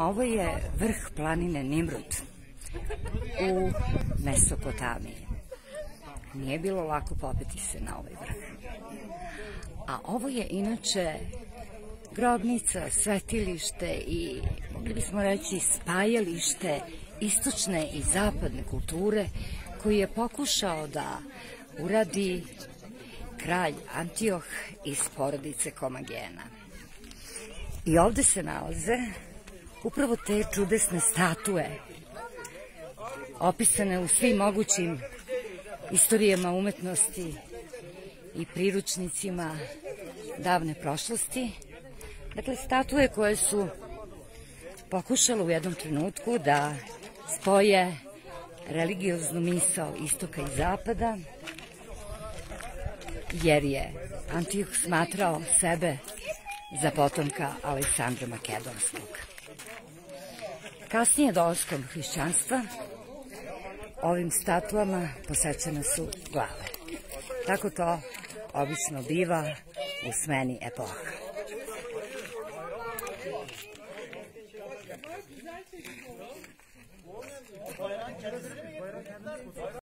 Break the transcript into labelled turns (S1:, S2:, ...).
S1: Ovo je vrh planine Nimrud u Mesopotamiji. Nije bilo lako popeti se na ovaj vrh. A ovo je inače grobnica, svetilište i mogli bismo reći spajalište istočne i zapadne kulture koji je pokušao da uradi kralj Antioh iz porodice Komagena. I ovde se nalaze upravo te čudesne statue opisane u svim mogućim istorijama umetnosti i priručnicima davne prošlosti. Dakle, statue koje su pokušale u jednom trenutku da spoje religioznu misao istoka i zapada, jer je Antioh smatrao sebe za potomka Aleksandra Makedonskog. Kasnije dolaskom hrišćanstva ovim statuama posečene su glave. Tako to obično biva u smeni epoha.